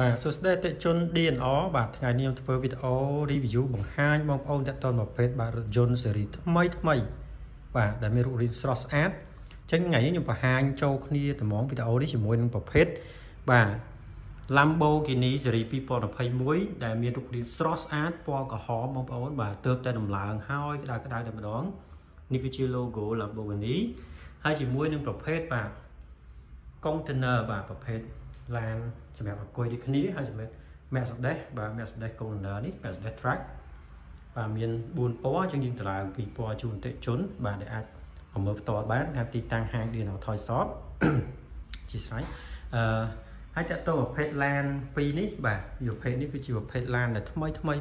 បាទសួស្តីអតិជន DNR បាទថ្ងៃនេះខ្ញុំធ្វើវីដេអូ review បង្ហាញបងប្អូនតទៅប្រភេទបាទរថយន្តស៊េរីថ្មីថ្មីបាទដែលមានរូបរាងស្រស់ស្អាតអញ្ចឹងថ្ងៃនេះខ្ញុំបង្ហាញចូលគ្នាត្មងវីដេអូនេះជាមួយនឹងប្រភេទបាទ Lamborghini ស៊េរី2021ដែលមានរូបរាងស្រស់ស្អាតពណ៌ក្រហមបងប្អូនបាទទើបតែដំឡើងហើយក្តៅក្តៅតែម្ដងនេះគឺជា logo Lamborghini ហើយជាមួយនឹងប្រភេទបាទ container បាទប្រភេទ ឡានសម្រាប់អង្គុយដូចគ្នាហើយសម្រាប់ Mercedes បាទ Mercedes Container នេះ Mercedes Truck បាទមាន4ពណ៌អញ្ចឹងយើងតម្លើងពីពណ៌ជូនអតិជន បាទដែលអាចមកមើលផ្ទាល់បានហើយទីតាំងហាង DNO Toy Shop ជាស្រេចអឺហើយតើតើប្រភេទឡាន2នេះបាទប្រភេទនេះគឺជាប្រភេទឡានដែលថ្មីថ្មី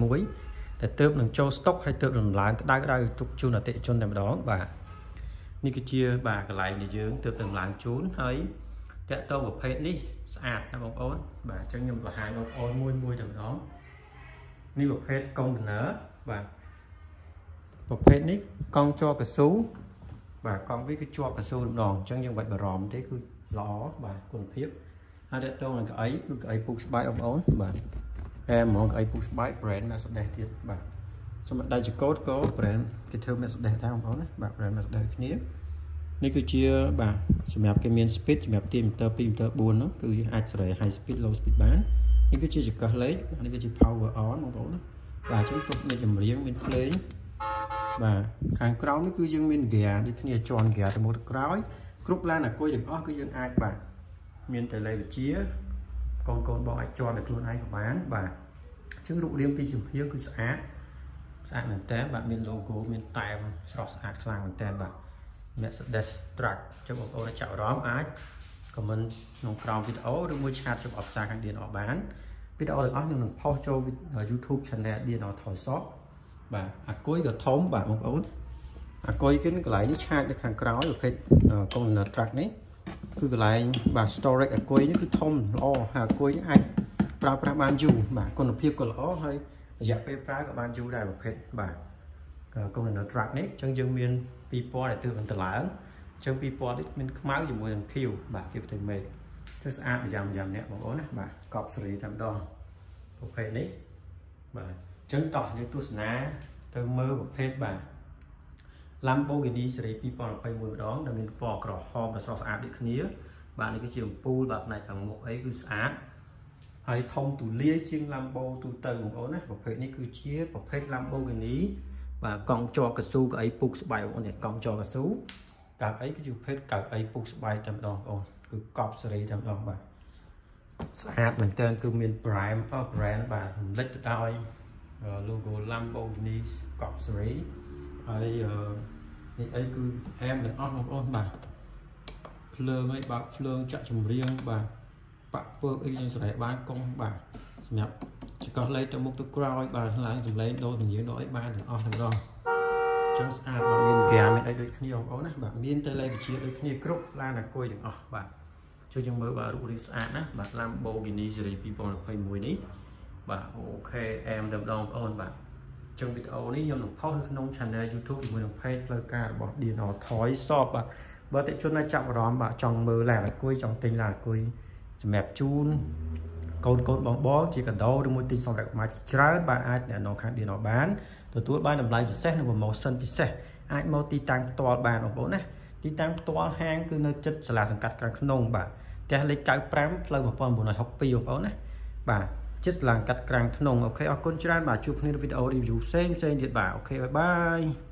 2021តែទើបនឹងចូលស្តុកហើយទើបដំឡើងក្តៅក្តៅទុកជូនអតិជនតែម្ដងបាទនេះគឺជាបាទកន្លែងដែលយើងទើបដំឡើងជូនហើយ តកតងប្រភេទនេះស្អាតណាបងប្អូនបាទអញ្ចឹងខ្ញុំបង្ហាញបងប្អូនមួយមួយតែម្ដងនេះប្រភេទ container បាទប្រភេទនេះកង់ជាប់កស៊ូបាទកង់វាគឺជាប់កស៊ូម្ដងអញ្ចឹងយើងបាច់បារម្ភទេគឺល្អបាទគុណភាពហើយតកតងនឹងក្អីគឺក្អីពុកស្បែកបងប្អូនបាទអែហ្មងក្អីពុកស្បែក brand Mercedes ទៀតបាទសម្រាប់ដៃចកោតក៏ brand គេធ្វើ Mercedes ដែរបងប្អូនណាបាទ brand Mercedes គ្នា នេះគឺជាបាទសម្រាប់គេមាន speed សម្រាប់ទាញ motor 2 motor 4ហ្នឹងគឺអាចសេរី high speed low speed បាននេះគឺជាចង្កឹះលេខនេះគឺជា power on បងប្អូនណាបាទអញ្ចឹងគ្រប់មានចម្រៀងមានភ្លេងបាទខាងក្រោមនេះគឺយើងមាន gear ដូចគ្នាជន់ gear ទៅមុខទៅក្រោយគ្រប់ឡានអាគុយទាំងអស់គឺយើងអាចបាទមានតេឡេវិជា កូនកូនបងអាចជន់តែខ្លួនឯងក៏បានបាទអញ្ចឹងរូបរាងពីជំហៀងគឺស្អាតស្អាតមែនតើបាទមាន logo មានតែមស្រស់ស្អាតខ្លាំងមែនតើបាទ Mercedes Truck ចឹងបងប្អូនចាប់អារម្មណ៍អាច comment ក្នុងក្រោមវីដេអូឬមួយឆាតជប់អបសារខាង DNR បានវីដេអូទាំងអស់ខ្ញុំនឹងផុសចូល YouTube Channel DNR Toy Shop បាទអាគុយក៏ធំបាទបងប្អូនអាគុយគេកន្លែងនេះឆាតនៅខាងក្រោយប្រភេទ container truck នេះគឺកន្លែងបាទ storage អាគុយនេះគឺធំល្អហើយអាគុយនេះអាចប្រើប្រាស់បានយូរបាទគុណភាពក៏ល្អហើយរយៈពេលប្រើក៏បានយូរដែរប្រភេទបាទ container truck នេះអញ្ចឹងយើងមានពីពណ៌ដែលទើបបន្តឡើងអញ្ចឹងពីពណ៌នេះមានខ្មៅជាមួយនឹងខៀវបាទខៀវផ្ទៃមេឃគឺស្អាតយ៉ាងយ៉ាងអ្នកបងប្អូនណាបាទកប់សេរីតែម្ដងប្រភេទនេះបាទអញ្ចឹងតោះយើងទស្សនាទៅមើលប្រភេទបាទ Lamborghini ស៊េរី2021ម្ដងដែលមានពណ៌ក្រហមដ៏ស្រស់ស្អាតដូចគ្នា បាទនេះគឺជាអំពូលបាទផ្នែកខាងមុខអីគឺស្អាតហើយធំទូលាយជាង Lambo ទូទៅបងប្អូនណាប្រភេទនេះគឺជាប្រភេទ Lamborghini បាទកង់ជ័រកស៊ូកៅអីពុកស្បែកបងប្អូននេះកង់ជ័រកស៊ូកៅអីគឺជាប្រភេទកៅអីពុកស្បែកតែម្ដងបងប្អូនគឺកប់សេរីតែម្ដងបាទស្អាតមែនតើគឺមាន brand អ brand បាទរំលេចទៅដោយ logo Lamborghini កប់សេរីហើយនេះអីគឺអែមទាំងអស់បងប្អូនបាទភ្លើងអីបើកភ្លើងចាក់ចម្រៀងបាទ បាក់ពើអីយើងស្រែបានកុំបាទសម្រាប់ចកោះលេខទៅមុខទៅក្រោយបាទឡើងសម្លេងដូរសម្ញៀងដូរអីបានទាំងអស់ទាំងដងចឹងស្អាតបាទមានហ្គាមានអីដូចគ្នាបងប្អូនណាបាទមានតេឡេវិជាដូចគ្នាគ្រប់ឡានអាគុយទាំងអស់បាទជួយយើងមើលបាទរូបរាងស្អាតណាបាទ Lamborghini Series 2021នេះបាទអូខេអែមតែម្ដងបងប្អូនបាទចឹងវីដេអូនេះខ្ញុំនឹងផុសនៅក្នុង Channel YouTube ជាមួយនឹង Page ផ្លូវការរបស់ DNR Toy Shop បាទបើតិជនណាចាប់អារម្មណ៍បាទចង់មើលឡានអាគុយចង់ទិញឡានអាគុយ សម្រាប់ជូនកូនកូនបងបងជាកដោឬមួយទិញសម្រាប់ខ្មែរច្រើនបាទអាចអ្នកនងខាងឌីណូបានទទួលបានតម្លៃពិសេសនិង promotion ពិសេសអាចមកទីតាំងផ្ទាល់បានបងប្អូនណាទីតាំងផ្ទាល់ហាងគឺនៅចិត្តសាលាសង្កាត់ក្រាំងក្នុងបាទផ្ទះលេខ95ផ្លូវ1962បងប្អូនណាបាទចិត្តសាលាសង្កាត់ក្រាំងក្នុង okay អរគុណច្រើនបាទជួបគ្នានៅវីដេអូ review ផ្សេងផ្សេងទៀតបាទអូខេ bye bye